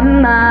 mà.